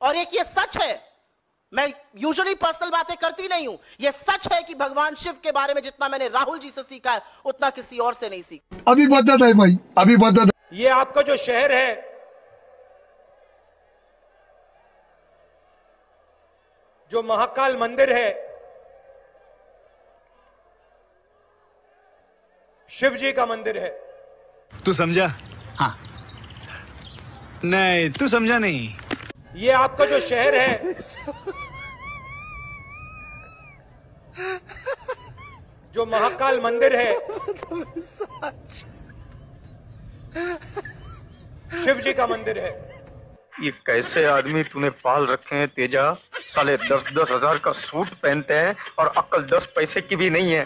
और एक ये सच है मैं यूजुअली पर्सनल बातें करती नहीं हूँ। ये सच है कि भगवान शिव के बारे में जितना मैंने राहुल जी से सीखा है उतना किसी और से नहीं सीखा। अभी बदत है भाई अभी बदत ये आपका जो शहर है जो महाकाल मंदिर है शिव जी का मंदिर है। तू समझा? हाँ। नहीं तू समझा नहीं। ये आपका जो शहर है। जो महाकाल मंदिर है। शिव जी का मंदिर है। ये कैसे आदमी तूने पाल रखे हैं तेजा? साले दस दस हज़ार का सूट पहनते हैं और अक्ल दस पैसे की भी नहीं है।